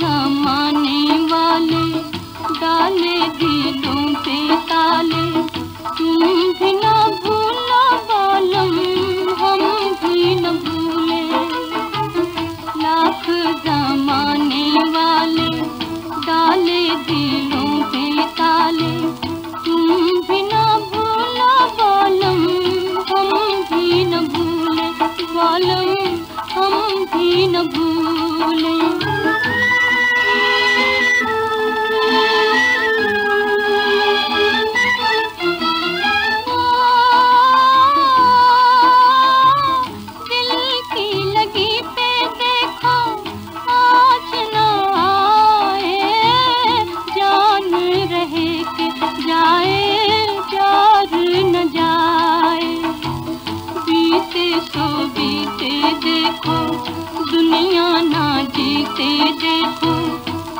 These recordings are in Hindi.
जमाने वाले डाले दिलों पे ताले। तुम भी न भूलो बालम, हम भी न भूले। लाख जमाने वाले डाले दिलों बीते देखो, दुनिया ना जीते देखो।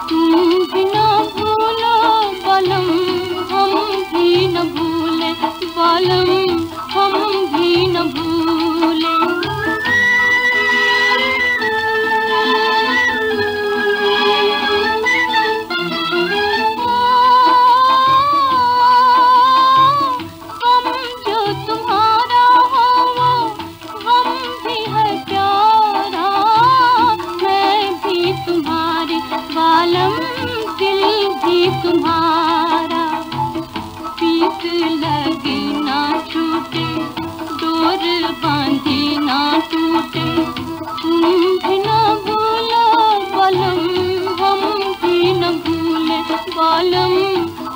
तुम भी ना भूलो, बलम, हम भी न भूले, बलम। तुम्हारा पीत लगी ना छूटे, डोर बांधी ना टूटे। तुम भी न भूलो बलम हम भी न भूले, बालम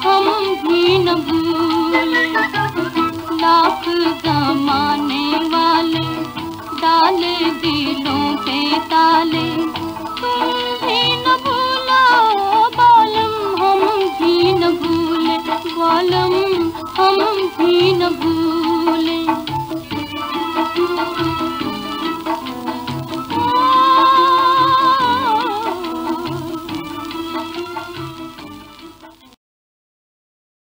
हम भी न भूले। लाख जमाने वाले, डाले दिलों पे